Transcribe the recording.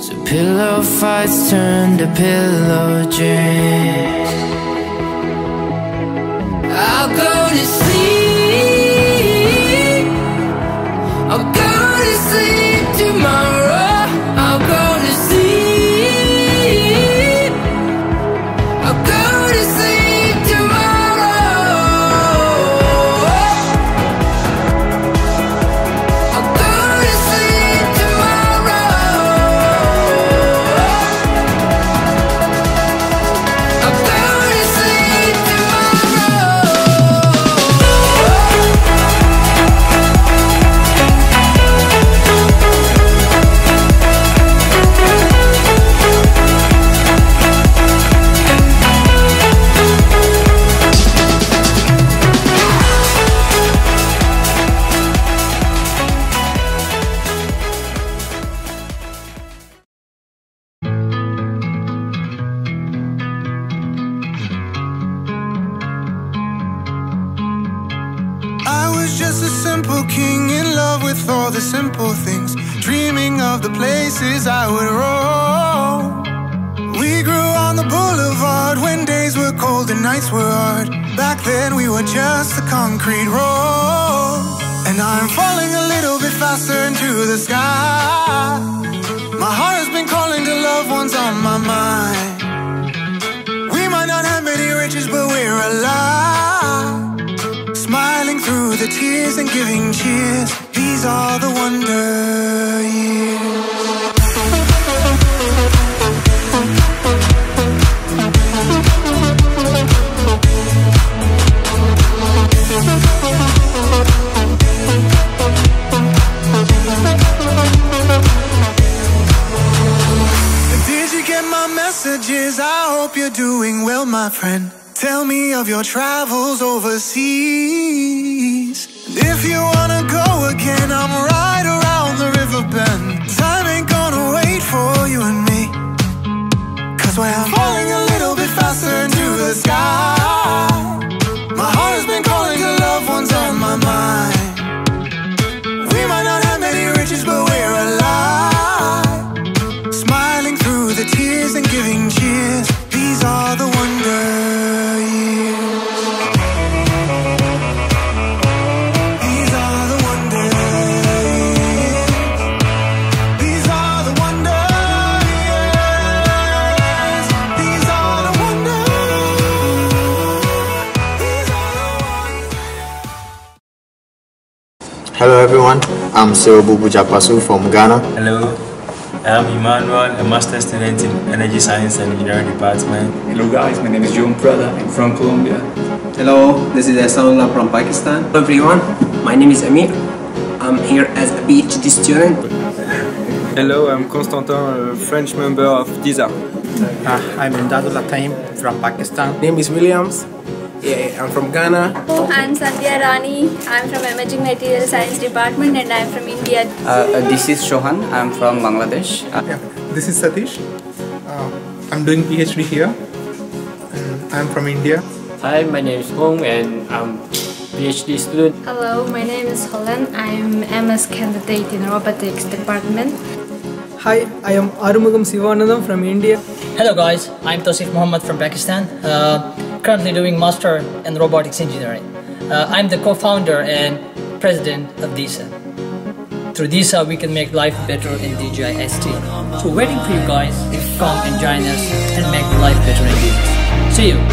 So pillow fights turn to pillow dreams. Just a simple king in love with all the simple things, dreaming of the places I would roam. We grew on the boulevard when days were cold and nights were hard. Back then we were just a concrete road. And I'm falling a little bit faster into the sky. Through the tears and giving cheers. These are the wonder years. Did you get my messages? I hope you're doing well, my friend. Tell me of your travels overseas. If you wanna go again, I'm right around the river bend. Time ain't gonna wait for you and me. Cause we're falling a little bit faster into the sky. Hello everyone, I'm Cyril Bubu Japasu from Ghana. Hello, I'm Emmanuel, a master student in Energy Science and Engineering Department. Hello guys, my name is John Prada. I'm from Colombia. Hello, this is Esanullah from Pakistan. Hello everyone, my name is Amir. I'm here as a PhD student. Hello, I'm Constantin, a French member of DISA. Uh, I'm Imdadullah Taim from Pakistan. My name is Williams. Yeah, I'm from Ghana. I'm Sandhya Rani. I'm from Emerging Material Science Department and I'm from India. Uh, this is Shohan. I'm from Bangladesh. Uh, Yeah, this is Satish. Uh, I'm doing PhD here. And I'm from India. Hi, my name is Hong and I'm PhD student. Hello, my name is Holland. I'm MS candidate in robotics department. Hi, I am Arumugam Sivanandam from India. Hello guys, I'm Tosif Mohammed from Pakistan, uh, currently doing Master in Robotics Engineering. Uh, I'm the co-founder and president of DISA. Through DISA, we can make life better in DGIST. So waiting for you guys, to come and join us and make life better in DISA. See you!